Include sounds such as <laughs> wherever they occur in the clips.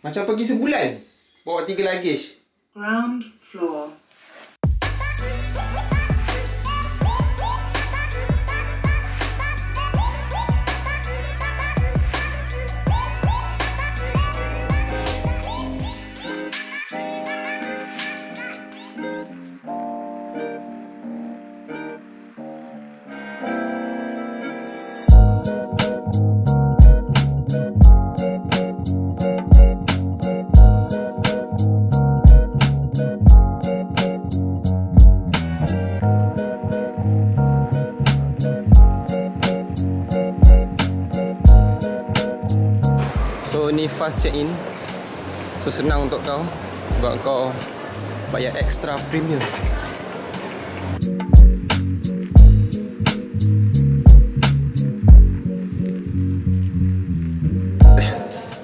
Macam pergi sebulan. Bawa tiga luggage. Ground floor. Fast check in. So senang untuk kau sebab kau bayar extra premium.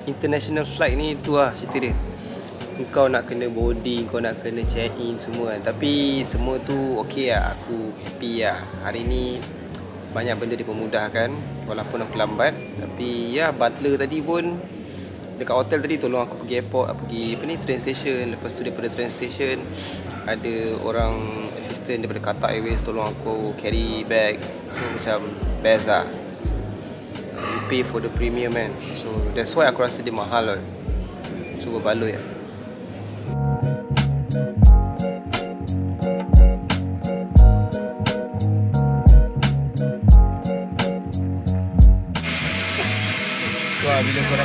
International flight ni tu lah cerita dia. Kau nak kena boarding, kau nak kena check in semua kan. Tapi semua tu okey lah, aku happy lah. Hari ni banyak benda dipermudahkan Walaupun aku lambat. Tapi ya butler tadi pun Dekat hotel tadi tolong aku pergi airport Pergi apa ni train station. Lepas tu daripada train station Ada orang assistant daripada Qatar Airways Tolong aku carry bag. So macam best lah. You pay for the premium kan So that's why aku rasa dia mahal lah So berbaloi lah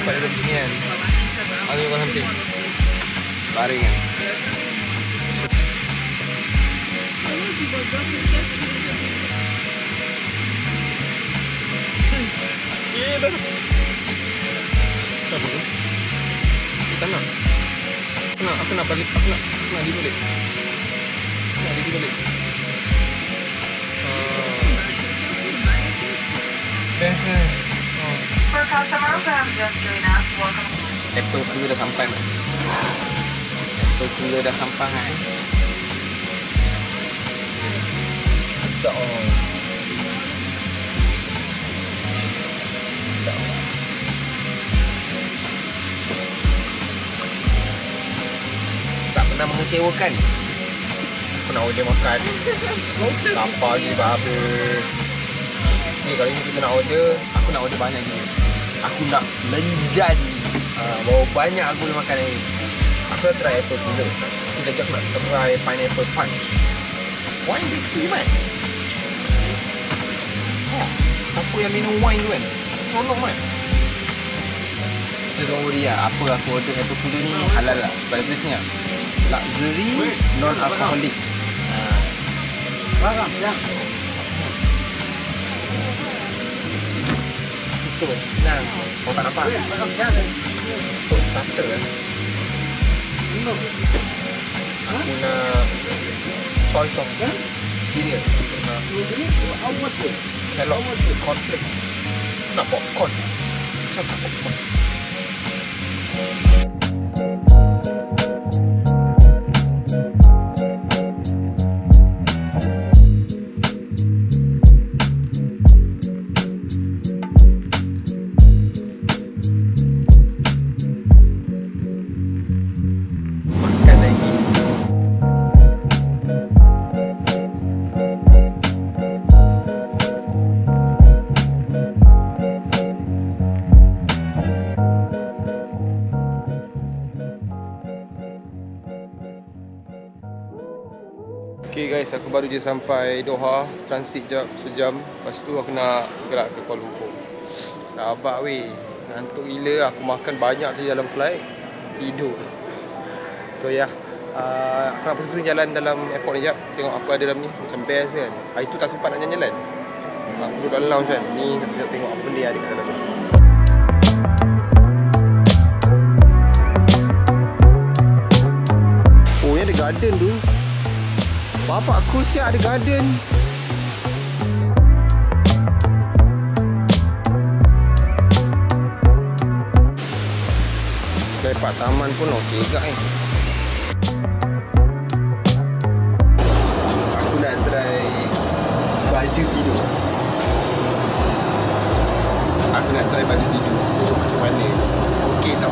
dapat duduk sini kan. Aku kau something. Baring kan. Gila Kenapa tu? Kita nak. Aku nak, aku nak balik Aku nak, aku nak dibalik Aku nak dibalik Ah. Best eh Customer welcome. Apple dah sampai. Apple cooler dah sampai kan. Sedap oh. Tak pernah mengecewakan. Aku nak order makan. Lapar lagi babe. Ni kalau ni kita nak order, aku nak order banyak gini. Aku nak lenjan ni. Ha, bawa banyak aku boleh makan ni. Aku dah try apple cooler. Aku dah nak try pineapple punch. Wine basically man. Oh, siapa yang minum wine tu kan? Solong man. So don't worry lah, apa aku order apple cooler ni halal lah. Sebab dia tulis ni lah. Luxury non-alcoholic. Ha. Betul, senang. Kau tak nampak? Untuk starter kan. Aku nak choice of cereal. Aku nak Kellogg cornflakes. Nak popcorn. Macam tak popcorn. Baru je sampai Doha Transit jap sejam. Lepas tu aku nak gerak ke Kuala Lumpur. Rabak weh. Ngantuk gila, aku makan banyak tu dalam flight. Tidur. So ya. Yeah. uh, Aku nak pusing-pusing jalan dalam airport ni jap. Tengok apa ada dalam ni. Macam best kan. Hari tu tak sempat nak jalan-jalan. Aku duduk dalam lounge kan. Ni kita tengok apa benda ada kat dalam ni. Oh ni ada garden tu Bapak aku siap ada garden. Lepak taman pun okey juga eh Aku nak try baju tidur. Aku nak try baju tidur. Macam mana? Okey tak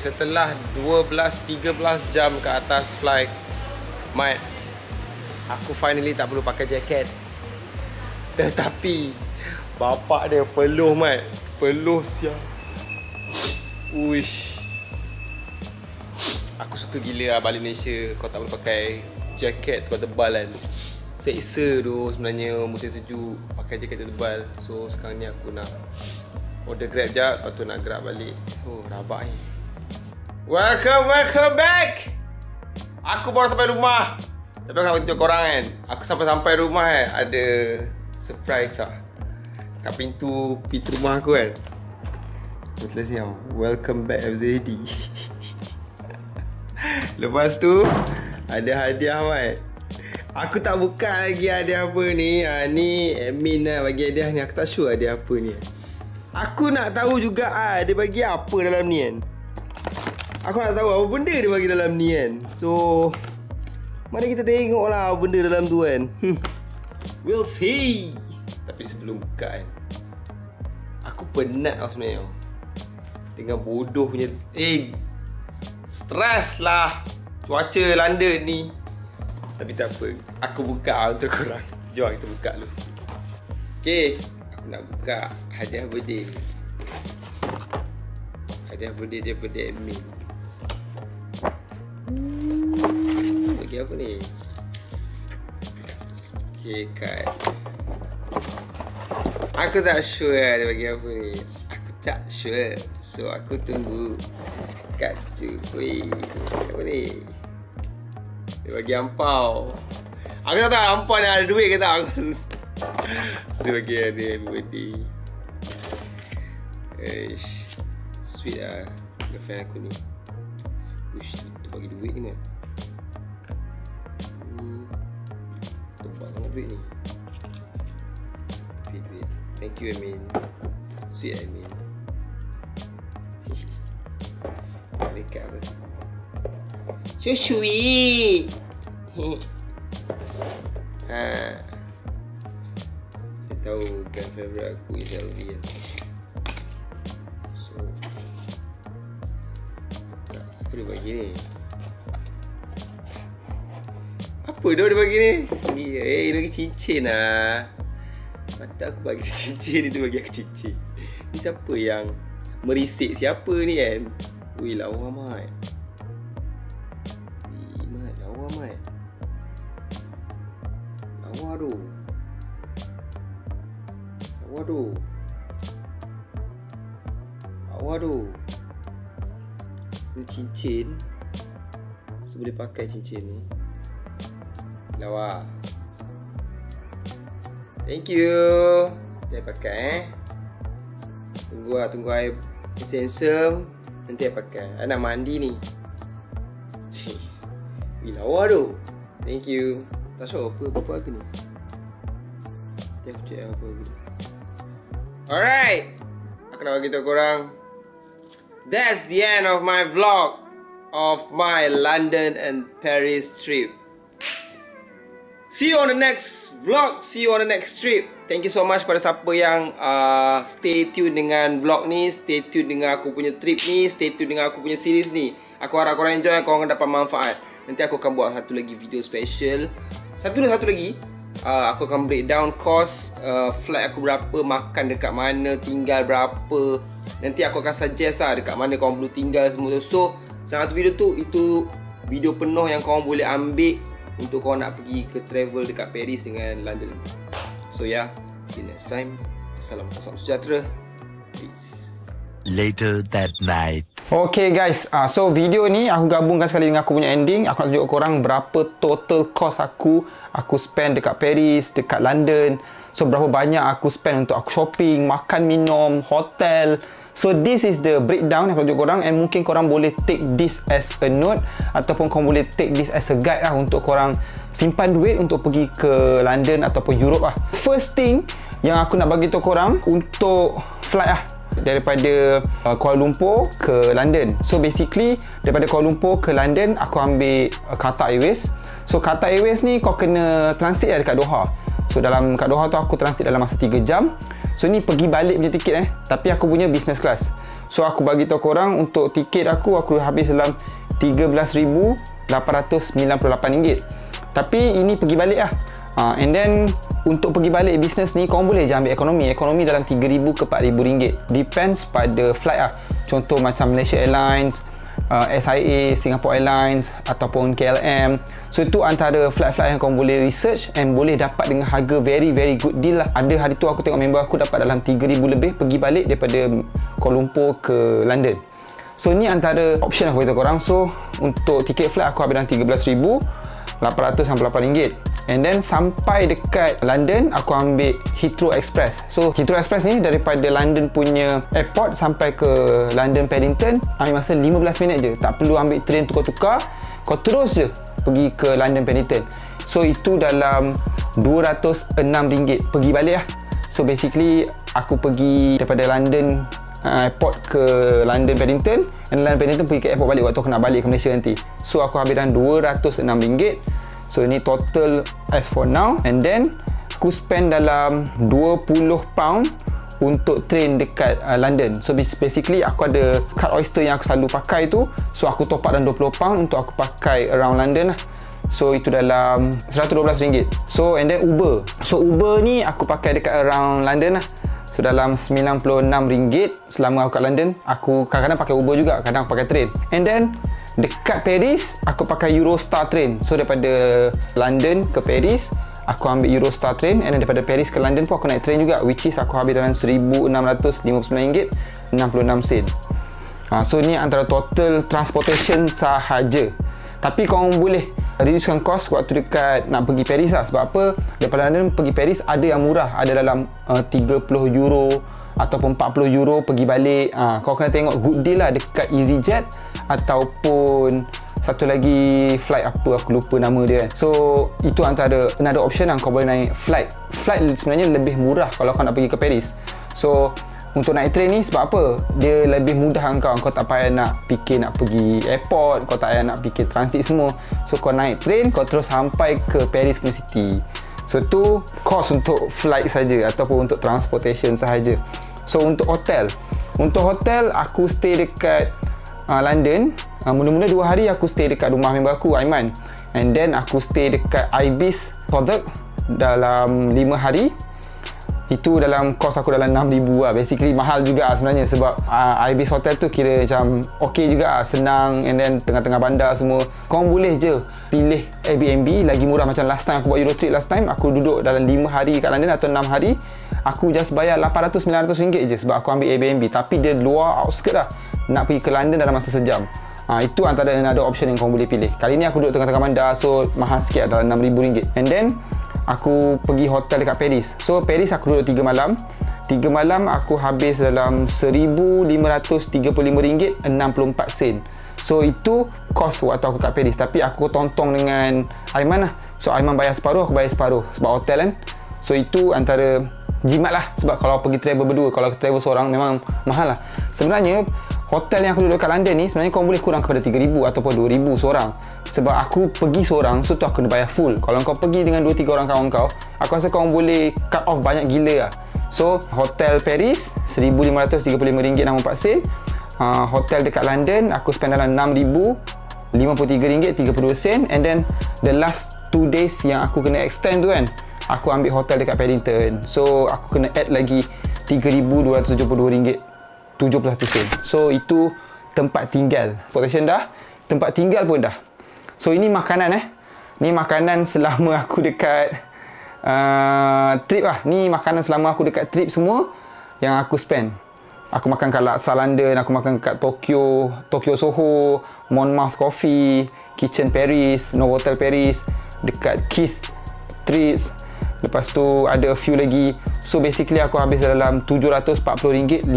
setelah 12-13 jam ke atas flight Mat Aku finally tak perlu pakai jaket. Tetapi Bapak dia peluh Mat Peluh siap. Uish. Aku suka gila lah balik Malaysia. Kau tak perlu pakai jaket kau tebal kan. Seksa tu sebenarnya musim sejuk Pakai jaket tebal So sekarang ni aku nak Order grab jap Lepas tu nak grab balik. Oh rabak ni Welcome, welcome back! Aku baru sampai rumah. Tapi aku tunjuk korang kan Aku sampai-sampai rumah kan Ada Surprise lah Kat pintu Pintu rumah aku kan. Ni tau Welcome back FZD <laughs> Lepas tu Ada hadiah Mat. Aku tak buka lagi hadiah apa ni. Ha, Ni admin lah bagi hadiah ni. Aku tak sure hadiah apa ni. Aku nak tahu juga ah Dia bagi apa dalam ni kan Aku nak tahu apa benda dia bagi dalam ni kan? So Mari kita tengok lah apa benda dalam tu kan? Hmm. We'll see. Tapi sebelum buka kan Aku penat lah sebenarnya. Dengan bodoh punya Eh Stress lah. Cuaca London ni. Tapi tak apa Aku buka lah untuk korang. Jom kita buka dulu. Okay Aku nak buka hadiah birthday. Hadiah birthday daripada admin Bagi apa ni? Okay card Aku tak sure lah dia bagi apa ni. Aku tak sure. So aku tunggu Kat situ. Weh Apa ni? Dia bagi ampau. Aku tak tahu ampau ni ada duit ke tak. Aku <laughs> So bagi ada birthday Eish. Sweet lah. Girlfriend aku ni. Ush Tu bagi duit ni man duit ni. Duit duit Thank you Amin. Sweet Amin. <laughs> Dekat apa? So sweet <laughs> Ha. Saya tahu brand favourite aku is LV kan So Tak, Apa dia bagi ni? Apa dia bagi ni Ni Eh dia bagi cincin lah. Mata aku bagi <laughs> cincin Dia bagi aku cincin. Ni siapa yang Merisik siapa ni kan? Ui lawa amat. Ui mat lawa amat. Lawa tu. Lawa tu. Lawa tu. Ni cincin. So boleh pakai cincin ni. Lawa Thank you. Dia pakai eh. Tunggu lah tunggu air Handsome Nanti saya pakai. I nak mandi ni. <laughs> Wih lawa tu. Thank you. Tak tahu apa Apa lagi ni. Nanti aku check apa lagi ni. Alright. Aku nak bagi tahu korang. That's the end of my vlog Of my London and Paris trip See you on the next vlog. See you on the next trip. Thank you so much pada siapa yang uh, Stay tune dengan vlog ni Stay tune dengan aku punya trip ni Stay tune dengan aku punya series ni. Aku harap korang enjoy Korang dapat manfaat. Nanti aku akan buat satu lagi video special. Satu dan satu lagi. Uh, Aku akan breakdown cost uh, Flight aku berapa Makan dekat mana Tinggal berapa. Nanti aku akan suggest lah Dekat mana korang perlu tinggal semua. Tu So satu video tu Itu video penuh yang korang boleh ambil Untuk korang nak pergi ke travel dekat Paris dengan London So yeah, till next time. Assalamualaikum sejahtera. Peace. Later that night. Okay guys, uh, so video ni aku gabungkan sekali dengan aku punya ending. Aku nak tunjuk korang berapa total cost aku aku spend dekat Paris, dekat London. So berapa banyak aku spend untuk aku shopping, makan, minum, hotel. So this is the breakdown yang aku tunjuk korang and mungkin korang boleh take this as a note ataupun korang boleh take this as a guide lah untuk korang simpan duit untuk pergi ke London ataupun Europe lah. First thing yang aku nak bagi tahu korang untuk flight lah daripada uh, Kuala Lumpur ke London. So basically daripada Kuala Lumpur ke London aku ambil uh, Qatar Airways. So Qatar Airways ni kau kena transit lah dekat Doha. So dalam kat Doha tu aku transit dalam masa 3 jam. So ni pergi balik punya tiket eh. Tapi aku punya business class. So aku bagi tahu korang untuk tiket aku aku habis dalam RM13,898. Tapi ini pergi balik lah. Uh, and then untuk pergi balik bisnes ni korang boleh je ambil ekonomi. Ekonomi dalam RM3,000 ke RM4,000. Depends pada flight lah. Contoh macam Malaysia Airlines, uh, SIA, Singapore Airlines ataupun KLM. So itu antara flight-flight yang korang boleh research and boleh dapat dengan harga very very good deal lah. Ada hari tu aku tengok member aku dapat dalam 3000 lebih pergi balik daripada Kuala Lumpur ke London. So ni antara option aku beritahu korang. So untuk tiket flight aku habis dalam 13898 ringgit. And then sampai dekat London aku ambil Heathrow Express. So Heathrow Express ni daripada London punya airport sampai ke London Paddington ambil masa 15 minit je. Tak perlu ambil train tukar-tukar. Kau terus je pergi ke London Paddington. So itu dalam RM206 pergi balik lah. So basically aku pergi daripada London uh, airport ke London Paddington and London Paddington pergi ke airport balik waktu aku nak balik ke Malaysia nanti. So aku habis dalam RM206 So ini total as for now and then aku spend dalam 20 pound untuk train dekat uh, London. So basically aku ada card Oyster yang aku selalu pakai tu. So aku top up dalam 20 pound untuk aku pakai around London lah. So itu dalam RM112. So and then Uber. So Uber ni aku pakai dekat around London lah. So dalam RM96 selama aku kat London. Aku kadang-kadang pakai Uber juga, kadang pakai train. And then dekat Paris aku pakai Eurostar train. So daripada London ke Paris aku ambil Eurostar train and then daripada Paris ke London pun aku naik train juga which is aku habis dalam RM1659.66 sen. Ha, so ni antara total transportation sahaja. Tapi kau boleh reducekan cost waktu dekat nak pergi Paris lah. Sebab apa? Daripada London pergi Paris ada yang murah. Ada dalam uh, 30 euro ataupun 40 euro pergi balik. Ha, kau kena tengok good deal lah dekat EasyJet ataupun satu lagi flight apa aku lupa nama dia. So itu antara another option lah. Kau boleh naik flight. Flight sebenarnya lebih murah kalau kau nak pergi ke Paris. So untuk naik train ni sebab apa? Dia lebih mudah kau. Kau tak payah nak fikir nak pergi airport kau tak payah nak fikir transit semua. So kau naik train kau terus sampai ke Paris punya city. So tu cost untuk flight saja ataupun untuk transportation sahaja. So untuk hotel. Untuk hotel aku stay dekat uh, London. Uh, mula-mula dua hari aku stay dekat rumah member aku Aiman. And then aku stay dekat Ibis Southwark dalam lima hari itu dalam kos aku dalam 6000 lah. Basically mahal juga lah sebenarnya sebab uh, Ibis Hotel tu kira macam ok juga lah. Senang and then tengah-tengah bandar semua. Korang boleh je pilih Airbnb. Lagi murah macam last time aku buat Euro trip last time. Aku duduk dalam 5 hari kat London atau 6 hari. Aku just bayar 800-900 ringgit je sebab aku ambil Airbnb. Tapi dia luar outskirt lah. Nak pergi ke London dalam masa sejam. Ha, itu antara ada option yang korang boleh pilih. Kali ni aku duduk tengah-tengah bandar so mahal sikit lah, dalam RM6,000. And then aku pergi hotel dekat Paris. So Paris aku duduk 3 malam. 3 malam aku habis dalam RM1,535.64 So itu kos waktu aku kat Paris. Tapi aku tontong dengan Aiman lah. So Aiman bayar separuh, aku bayar separuh Sebab hotel kan. So itu antara jimat lah. Sebab kalau pergi travel berdua Kalau travel seorang memang mahal lah. Sebenarnya Hotel yang aku duduk kat London ni Sebenarnya kau boleh kurang kepada RM3,000 Ataupun RM2,000 seorang sebab aku pergi seorang so tu aku kena bayar full. Kalau kau pergi dengan 2-3 orang kawan kau aku rasa kau boleh cut off banyak gila lah. So hotel Paris RM1,535.64 uh, hotel dekat London aku spend dalam RM6,053.32 and then the last 2 days yang aku kena extend tu kan aku ambil hotel dekat Paddington. So aku kena add lagi RM3,272.71 so itu tempat tinggal. Transportation dah? Tempat tinggal pun dah So ini makanan eh. Ni makanan selama aku dekat uh, trip lah. Ni makanan selama aku dekat trip semua yang aku spend. Aku makan kat Laksa London, aku makan kat Tokyo, Tokyo Soho, Monmouth Coffee, Kitchen Paris, Novotel Paris, dekat Keith Treats. Lepas tu ada a few lagi. So basically aku habis dalam RM740.55.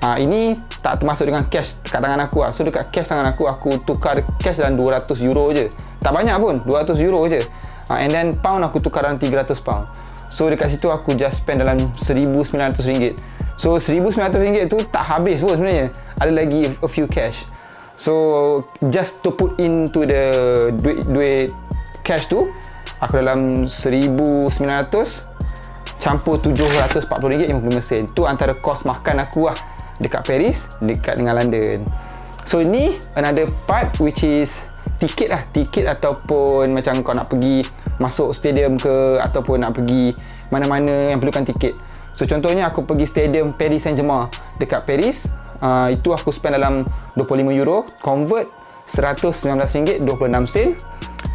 Ha, ini tak termasuk dengan cash kat tangan aku lah. So dekat cash tangan aku, aku tukar cash dalam 200 euro je. Tak banyak pun, 200 euro je. Ha, and then pound aku tukar dalam 300 pound. So dekat situ aku just spend dalam 1900 ringgit. So 1900 ringgit tu tak habis pun sebenarnya. Ada lagi a few cash. So just to put into the duit, duit cash tu, aku dalam 1900 campur 740 ringgit 55 sen. Tu antara kos makan aku lah dekat Paris, dekat dengan London. So ni another part which is tiket lah, tiket ataupun macam kau nak pergi masuk stadium ke ataupun nak pergi mana-mana yang perlukan tiket. So contohnya aku pergi stadium Paris Saint-Germain dekat Paris, uh, itu aku spend dalam 25 euro, convert RM119.26 sen.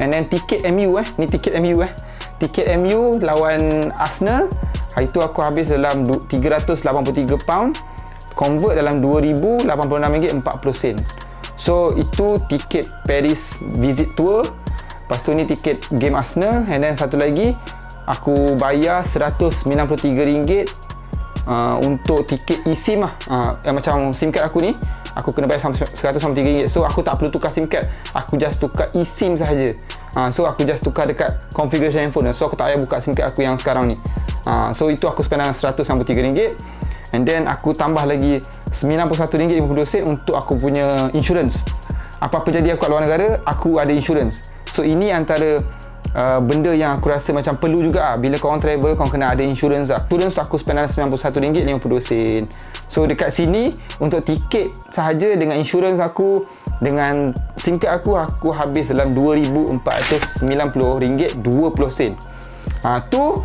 And then tiket MU eh, ni tiket MU eh. Tiket MU lawan Arsenal, hari tu aku habis dalam du- 383 pound, convert dalam RM2086.40 So itu tiket Paris visit tour. Lepas tu ni tiket game Arsenal. And then satu lagi Aku bayar RM193 uh, Untuk tiket eSIM lah. Uh, Yang macam SIM card aku ni Aku kena bayar RM193 So aku tak perlu tukar SIM card. Aku just tukar eSIM sahaja. Uh, So aku just tukar dekat configuration handphone. So aku tak payah buka SIM card aku yang sekarang ni. Uh, So itu aku spend dalam RM193 And then aku tambah lagi RM91.50 untuk aku punya insurance. Apa-apa jadi aku kat luar negara, aku ada insurance. So ini antara uh, benda yang aku rasa macam perlu juga lah. Bila korang travel, korang kena ada insurance lah. Insurance aku spend dalam RM91.52. So dekat sini, untuk tiket sahaja dengan insurance aku, dengan card aku, aku habis dalam RM2,490.20. Ha, tu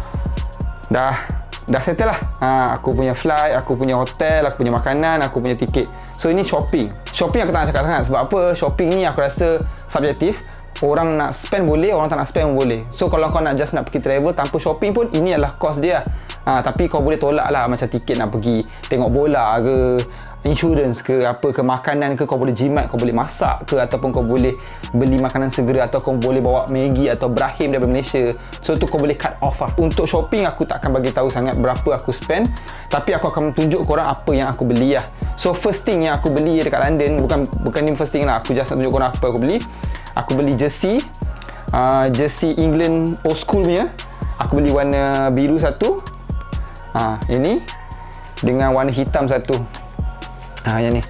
dah dah settle lah. Ha, aku punya flight, aku punya hotel, aku punya makanan, aku punya tiket. So ini shopping. Shopping aku tak nak cakap sangat. Sebab apa? Shopping ni aku rasa subjektif. Orang nak spend boleh, orang tak nak spend boleh. So kalau kau nak just nak pergi travel tanpa shopping pun ini adalah cost dia. Ha, tapi kau boleh tolak lah macam tiket nak pergi tengok bola ke insurance ke apa ke makanan ke kau boleh jimat kau boleh masak ke ataupun kau boleh beli makanan segera atau kau boleh bawa Maggi atau Brahim daripada Malaysia. So tu kau boleh cut off lah. Untuk shopping aku tak akan bagi tahu sangat berapa aku spend. Tapi aku akan tunjuk korang apa yang aku beli lah. So first thing yang aku beli dekat London bukan bukan ni first thing lah. Aku just nak tunjuk korang apa aku beli. Aku beli jersey. Uh, jersey England old school punya. Aku beli warna biru satu. Uh, ini. Dengan warna hitam satu Ha yang ni.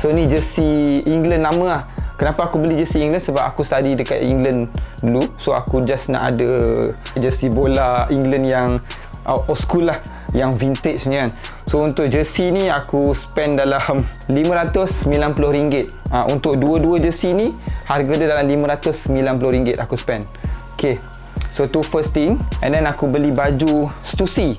So ni jersey England lama lah. Kenapa aku beli jersey England? Sebab aku study dekat England dulu. So aku just nak ada jersey bola England yang uh, old school lah. Yang vintage ni kan. So untuk jersey ni aku spend dalam RM590. Ha, untuk dua-dua jersey ni harga dia dalam RM590 aku spend. Okay. So tu first thing. And then aku beli baju Stussy.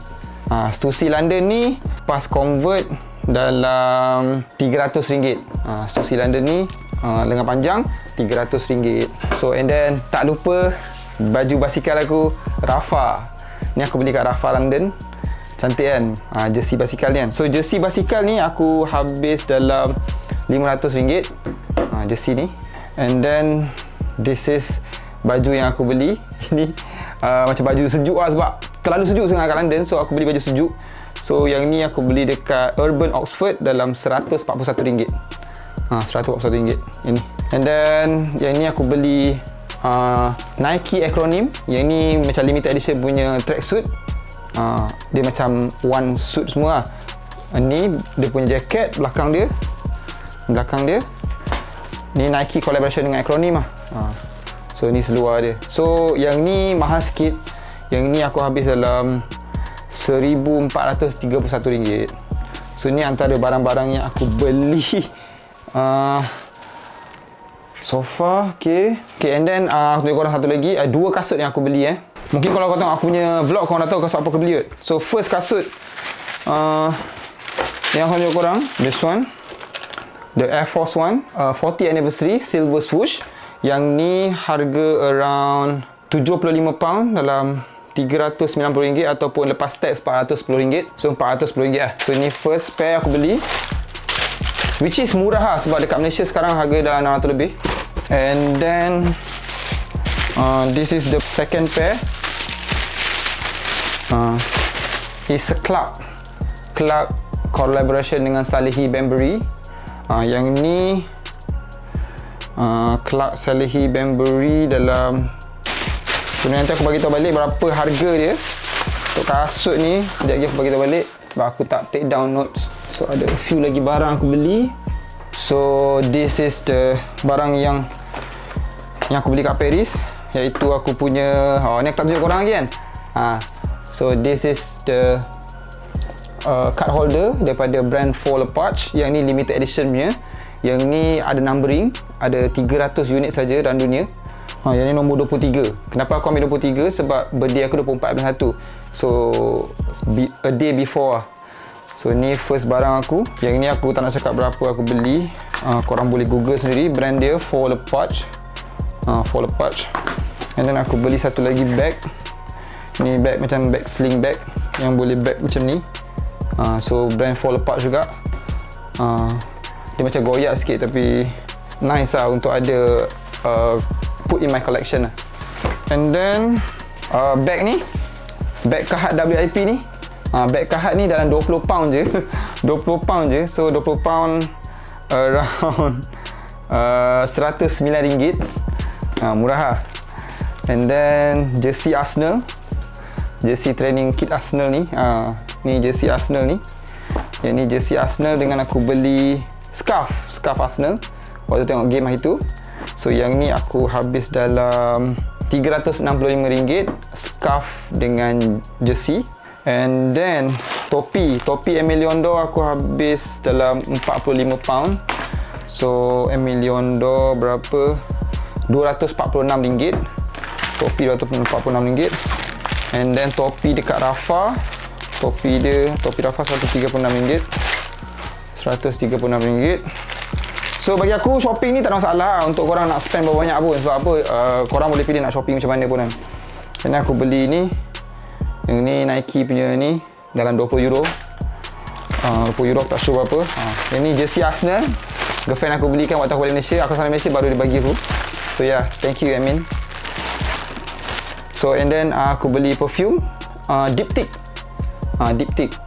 Ha, Stussy London ni pas convert dalam RM300 uh, Stussy London ni uh, lengan panjang RM300 so and then tak lupa baju basikal aku Rafa. Ni aku beli kat Rafa London. Cantik kan? Uh, jersey basikal ni kan? So jersey basikal ni aku habis dalam RM500 uh, jersey ni. And then this is baju yang aku beli. <laughs> Ini uh, macam baju sejuk lah sebab terlalu sejuk sangat kat London so aku beli baju sejuk So yang ni aku beli dekat Urban Oxford dalam RM141. Ha, RM141 ini. And then yang ni aku beli uh, Nike Acronym. Yang ni macam limited edition punya tracksuit. Uh, dia macam one suit semua lah. Ni dia punya jacket belakang dia. Belakang dia. Ni Nike collaboration dengan Acronym lah. Uh, so ni seluar dia. So yang ni mahal sikit. Yang ni aku habis dalam RM1,431 So ni antara barang-barang yang aku beli. <laughs> Uh, So far Okay. Okay and then uh, Aku tunjuk korang satu lagi. Uh, Dua kasut yang aku beli eh. Mungkin kalau kau tengok aku punya vlog Korang dah tahu kasut apa aku beli kot. So first kasut uh, Yang aku tunjuk korang This one. The Air Force One uh, 40 anniversary Silver swoosh. Yang ni harga around 75 pound dalam RM390 ataupun lepas tax RM410 so RM410 lah. So ni first pair aku beli. Which is murah lah sebab dekat Malaysia sekarang harga dalam 600 lebih. And then uh, this is the second pair. Uh, it's a Clark. Clark collaboration dengan Salehi Bembury uh, yang ni uh, Clark Salehi Bembury dalam So nanti aku bagi tahu balik berapa harga dia. Untuk kasut ni Sekejap lagi aku bagi tahu balik. Sebab aku tak take down notes. So ada few lagi barang aku beli. So this is the barang yang Yang aku beli kat Paris. Iaitu aku punya Oh ni aku tak tunjuk korang lagi kan? Ha. So this is the uh, card holder daripada brand Fall Apart. Yang ni limited edition punya. Yang ni ada numbering. Ada 300 unit saja dalam dunia ha, yang ni nombor 23 kenapa aku ambil 23 sebab birthday aku 24 bulan 1 so a day before lah. So ni first barang aku. Yang ni aku tak nak cakap berapa aku beli. Uh, korang boleh google sendiri. Brand dia Fall Apart. Uh, Fall Apart. And then aku beli satu lagi bag. Ni bag macam bag sling bag. Yang boleh bag macam ni. Uh, so brand Fall Apart juga. Uh, dia macam goyak sikit tapi nice lah untuk ada uh, put in my collection lah. And then uh, bag ni bag kahat WIP ni uh, bag kahat ni dalam 20 pound je. <laughs> 20 pound je. So 20 pound around <laughs> uh, 109 ringgit. Uh, murah lah. And then jersey Arsenal. Jersey training kit Arsenal ni uh, ni jersey Arsenal ni. Yang ni jersey Arsenal dengan aku beli scarf scarf Arsenal. Waktu tengok game hari tu so yang ni aku habis dalam RM365 scarf dengan jersey. And then topi. Topi Emiliondo aku habis dalam 45 pound so Emiliondo berapa? RM246. Topi RM246. And then topi dekat Rafa. Topi dia topi Rafa RM136 RM136 So bagi aku shopping ni tak ada masalah untuk korang nak spend berapa banyak pun sebab apa uh, korang boleh pilih nak shopping macam mana pun kan. Dan aku beli ni yang ni Nike punya ni dalam 20 euro. Uh, 20 euro tak sure berapa. Uh, yang ni jersey Arsenal. Girlfriend aku belikan waktu aku balik Malaysia. Aku sampai Malaysia baru dia bagi aku. So yeah, thank you Amin. So and then uh, aku beli perfume uh, Diptyque. Uh, Diptyque.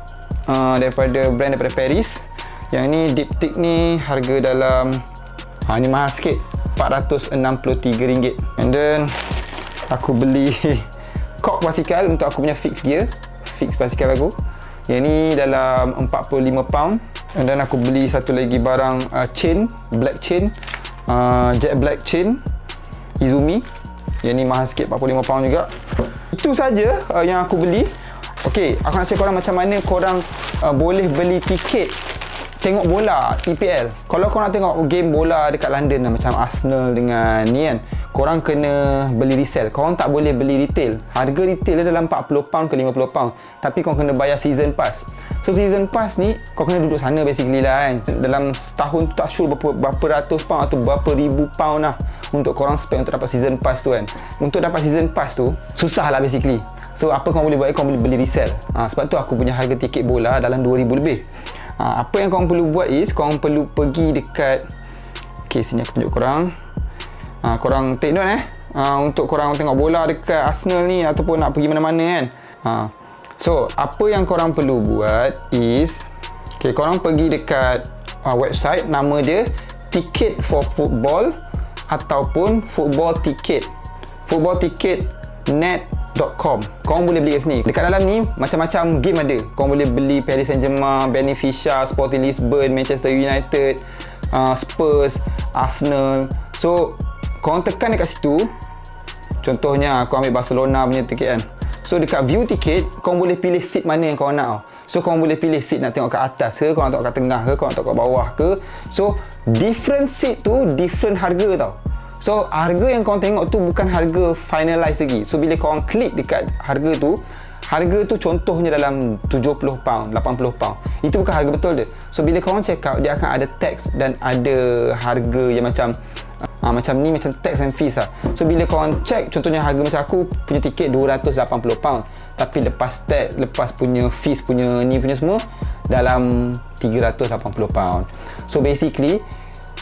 Uh, daripada brand daripada Paris. Yang ni diptyque ni harga dalam ha ni mahal sikit. RM463 and then aku beli <laughs> kok basikal untuk aku punya fix gear. Fix basikal aku. Yang ni dalam 45 pound. And then aku beli satu lagi barang uh, chain black chain. Uh, jet black chain. Izumi. Yang ni mahal sikit 45 pound juga. Itu saja uh, yang aku beli. Okey, aku nak cakap korang macam mana korang uh, boleh beli tiket tengok bola EPL kalau korang nak tengok game bola dekat London macam Arsenal dengan ni kan korang kena beli resell. Korang tak boleh beli retail. Harga retail dia dalam 40 pound ke 50 pound. Tapi korang kena bayar season pass. So season pass ni kau kena duduk sana basically lah kan. Dalam setahun tu tak sure berapa, berapa ratus pound atau berapa ribu pound lah untuk korang spend untuk dapat season pass tu kan. Untuk dapat season pass tu susah lah basically. So apa kau boleh buat? Kau boleh beli resell. Ha, sebab tu aku punya harga tiket bola dalam 2000 lebih ha, apa yang korang perlu buat is korang perlu pergi dekat ok sini aku tunjuk korang. Ha, korang take note eh. Ha, untuk korang tengok bola dekat Arsenal ni ataupun nak pergi mana-mana kan. Ha. so apa yang korang perlu buat is ok korang pergi dekat uh, website nama dia ticket for football ataupun football ticket. Football ticket net Com. Korang boleh beli kat sini. Dekat dalam ni macam-macam game ada. Korang boleh beli Paris Saint-Germain, Beneficia, Sporting Lisbon, Manchester United, uh, Spurs, Arsenal. So, korang tekan dekat situ. Contohnya aku ambil Barcelona punya tiket kan. So dekat view tiket, korang boleh pilih seat mana yang korang nak. So korang boleh pilih seat nak tengok kat atas ke, korang nak tengok kat tengah ke, korang nak tengok kat bawah ke. So different seat tu different harga tau. So harga yang korang tengok tu bukan harga finalize lagi. So bila korang klik dekat harga tu, harga tu contohnya dalam 70 pound, 80 pound. Itu bukan harga betul dia. So bila korang check out, dia akan ada tax dan ada harga yang macam Ha, macam ni macam tax and fees lah So bila korang check Contohnya harga macam aku Punya tiket 280 pound Tapi lepas tax Lepas punya fees punya Ni punya semua Dalam 380 pound So basically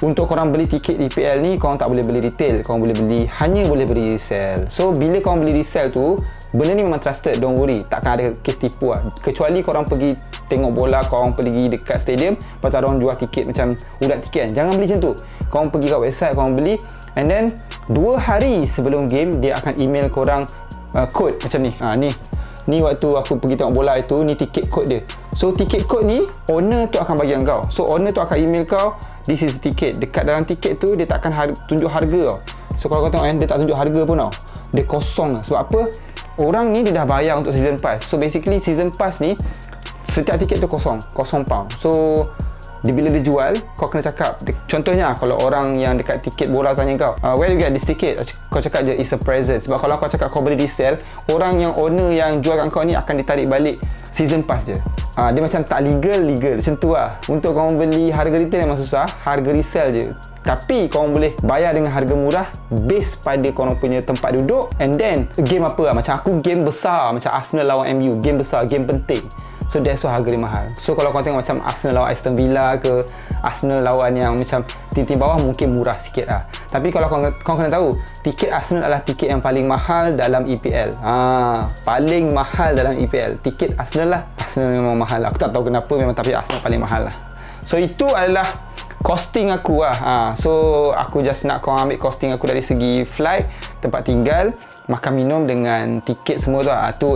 untuk korang beli tiket EPL ni korang tak boleh beli retail. Korang boleh beli hanya boleh beli resell. So bila korang beli resell tu benda ni memang trusted don't worry. Takkan ada kes tipu lah. Kecuali korang pergi tengok bola korang pergi dekat stadium lepas orang jual tiket macam ulat tiket kan. Jangan beli macam tu. Korang pergi kat website korang beli and then dua hari sebelum game dia akan email korang uh, code macam ni. Ha, ni ni waktu aku pergi tengok bola itu ni tiket code dia. So tiket code ni owner tu akan bagi kau. So owner tu akan email kau this is ticket. Dekat dalam tiket tu dia takkan har- tunjuk harga tau. So kalau kau tengok eh, dia tak tunjuk harga pun tau dia kosong sebab apa? Orang ni dia dah bayar untuk season pass. So basically season pass ni setiap tiket tu kosong. Kosong pound. So dia bila dia jual kau kena cakap. Contohnya kalau orang yang dekat tiket bola tanya kau uh, where you get this ticket? Kau cakap je it's a present. Sebab kalau kau cakap kau boleh resell orang yang owner yang jual kat kau ni akan ditarik balik season pass je. Uh, dia macam tak legal legal macam tu lah. Untuk kau beli harga retail memang susah harga resell je. Tapi korang boleh bayar dengan harga murah base pada korang punya tempat duduk. And then game apa lah? Macam aku game besar. Macam Arsenal lawan MU game besar game penting So that's why harga dia mahal. So kalau korang tengok macam Arsenal lawan Aston Villa ke Arsenal lawan yang macam tim-tim bawah mungkin murah sikit lah. Tapi kalau korang, korang kena tahu Tiket Arsenal adalah tiket yang paling mahal dalam EPL ha, Paling mahal dalam EPL Tiket Arsenal lah. Arsenal memang mahal. Aku tak tahu kenapa memang tapi Arsenal paling mahal lah. So itu adalah costing aku lah. Ha, So aku just nak korang ambil costing aku dari segi flight Tempat tinggal Makan minum dengan tiket semua tu lah. Tu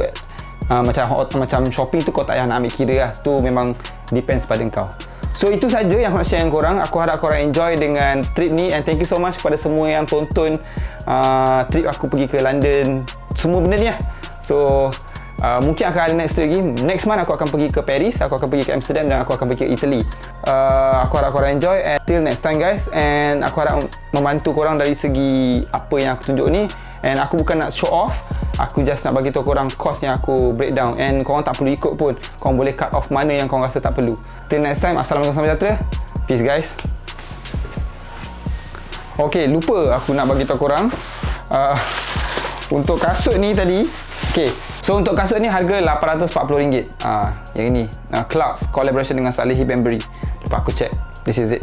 uh, macam macam shopping tu kau tak payah nak ambil kira lah. Tu memang depends pada kau. So itu saja yang aku nak share dengan korang. Aku harap korang enjoy dengan trip ni. And thank you so much kepada semua yang tonton uh, Trip aku pergi ke London. Semua benda ni lah. So uh, mungkin akan ada next lagi. Next month aku akan pergi ke Paris Aku akan pergi ke Amsterdam Dan aku akan pergi ke Italy. Uh, Aku harap korang enjoy. And till next time guys. And aku harap membantu korang dari segi Apa yang aku tunjuk ni. And aku bukan nak show off Aku just nak bagi tahu korang cost yang aku breakdown. And korang tak perlu ikut pun. Korang boleh cut off mana yang korang rasa tak perlu. Till next time Assalamualaikum warahmatullahi wabarakatuh Peace guys. Okay lupa aku nak bagi tahu korang. Uh, Untuk kasut ni tadi Okay. So untuk kasut ni harga RM840 uh, Yang ini. Uh, Clarks collaboration dengan Salehi Bembury Lepas aku check. This is it